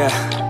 Yeah.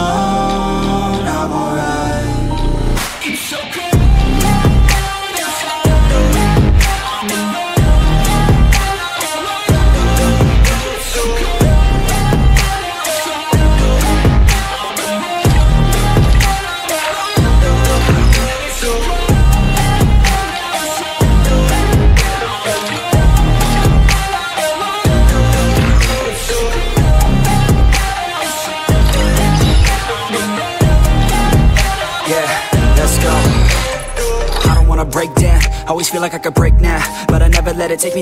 go. I don't wanna break down. Always feel like I could break now But I never let it take me